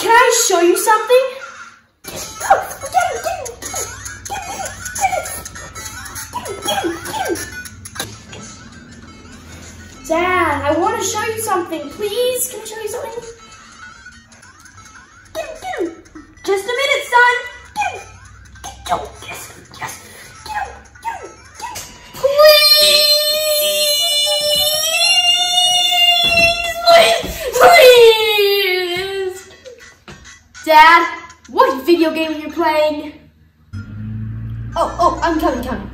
Can I show you something? Dad, I want to show you something. Please, can I show you something? Dad, what video game are you playing? Oh, oh, I'm coming, coming.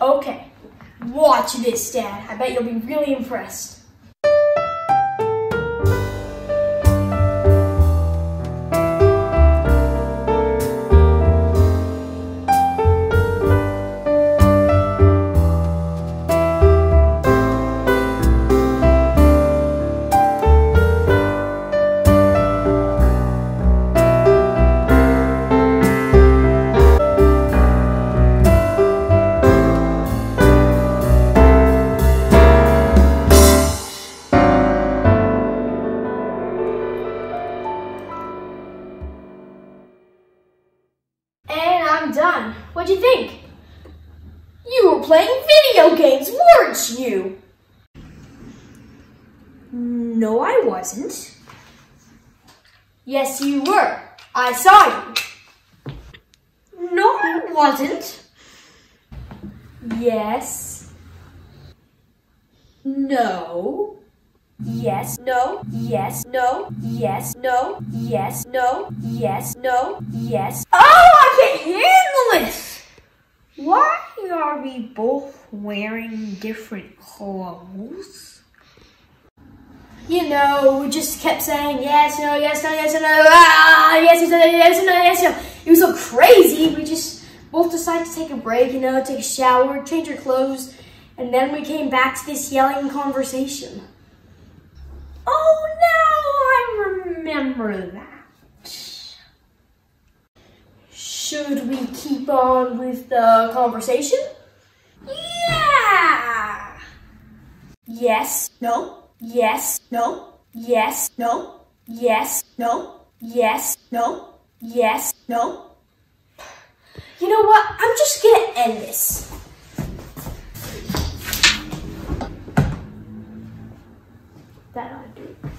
Okay, watch this, Dad. I bet you'll be really impressed. What'd you think? You were playing video games, weren't you? No, I wasn't. Yes, you were. I saw you. No, I wasn't. Yes. No. Yes, no, yes, no, yes, no, yes, no, yes, no, yes. Oh, I can't handle it! Why are we both wearing different clothes? You know, we just kept saying yes, no, yes, no, yes, no, ah, yes, yes, no, yes, no, yes, no. It was so crazy, we just both decided to take a break, you know, take a shower, change our clothes, and then we came back to this yelling conversation. Oh, now I remember that. Should we keep on with the conversation? Yeah! Yes, no, yes, no, yes, no, yes, no, yes, no, yes, no. You know what? I'm just gonna end this. That I do.